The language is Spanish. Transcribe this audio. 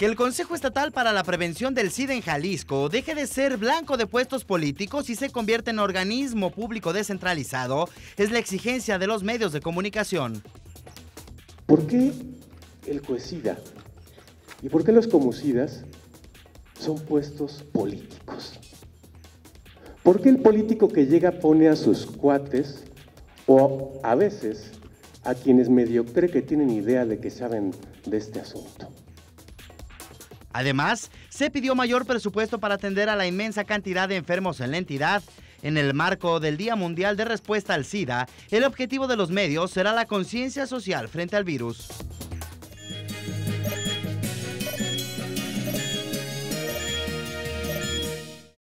Que el Consejo Estatal para la Prevención del SIDA en Jalisco deje de ser blanco de puestos políticos y se convierta en organismo público descentralizado es la exigencia de los medios de comunicación. ¿Por qué el COESIDA y por qué los comucidas son puestos políticos? ¿Por qué el político que llega pone a sus cuates o a veces a quienes medio cree que tienen idea de que saben de este asunto? Además, se pidió mayor presupuesto para atender a la inmensa cantidad de enfermos en la entidad. En el marco del Día Mundial de Respuesta al SIDA, el objetivo de los medios será la conciencia social frente al virus.